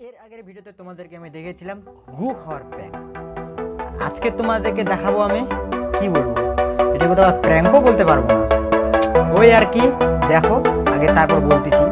এর আগের ভিডিওতে তোমাদেরকে আমি দেখেছিলাম গু খাওয়ার প্র্যাঙ্ক আজকে তোমাদেরকে দেখাবো আমি, কি বলব? এটা কোথাও প্র্যাঙ্কও বলতে পারব না। ওই আর কি, দেখো, আগে তারপর বলতেছি।